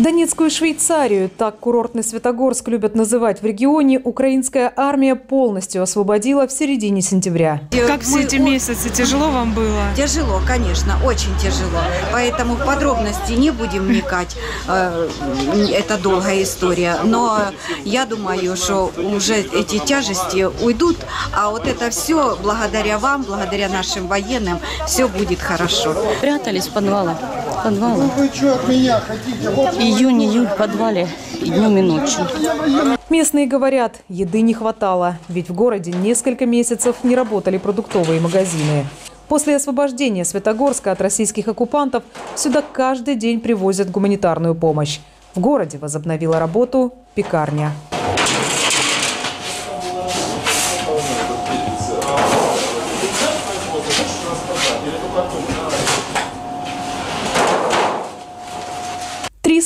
Донецкую Швейцарию, так курортный Светогорск любят называть в регионе, украинская армия полностью освободила в середине сентября. Как все эти месяцы? Тяжело вам было? Тяжело, конечно, очень тяжело. Поэтому в подробности не будем вникать. Э, Это долгая история. Но я думаю, что уже эти тяжести уйдут, а вот это все благодаря вам, благодаря нашим военным, все будет хорошо. Прятались в подвалах. В подвалах. Июнь, июль в подвале и днем и ночью. Местные говорят, еды не хватало, ведь в городе несколько месяцев не работали продуктовые магазины. После освобождения Светогорска от российских оккупантов сюда каждый день привозят гуманитарную помощь. В городе возобновила работу пекарня.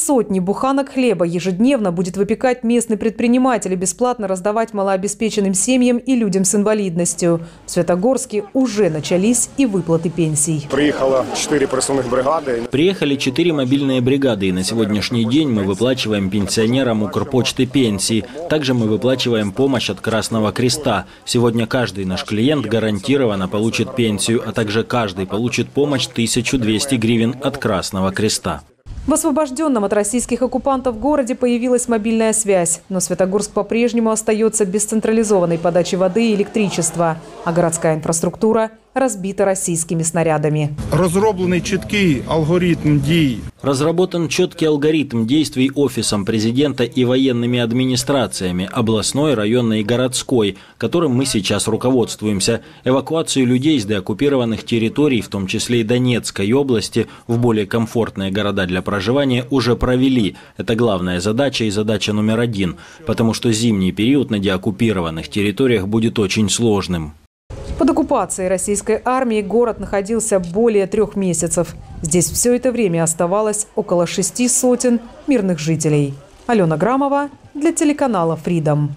Сотни буханок хлеба ежедневно будет выпекать местный предприниматель и бесплатно раздавать малообеспеченным семьям и людям с инвалидностью. В Светогорске уже начались и выплаты пенсий. Приїхало чотири пресувних бригади. Приехали четыре мобильные бригады, и на сегодняшний день мы выплачиваем пенсионерам Укрпочты пенсии. Также мы выплачиваем помощь от Красного Креста. Сегодня каждый наш клиент гарантированно получит пенсию, а также каждый получит помощь 1200 гривен от Красного Креста. В освобожденном от российских оккупантов городе появилась мобильная связь. Но Светогорск по-прежнему остается без централизованной подачи воды и электричества. А городская инфраструктура разбита российскими снарядами. Розроблений чіткий алгоритм дій Разработан четкий алгоритм действий Офисом президента и военными администрациями, областной, районной и городской, которым мы сейчас руководствуемся. Эвакуацию людей с деоккупированных территорий, в том числе и Донецкой области, в более комфортные города для проживания уже провели. Это главная задача и задача номер один, потому что зимний период на деоккупированных территориях будет очень сложным. Под оккупацией российской армии город находился более трех месяцев. Здесь все это время оставалось около шести сотен мирных жителей. Алена Грамова для телеканала «Фридом».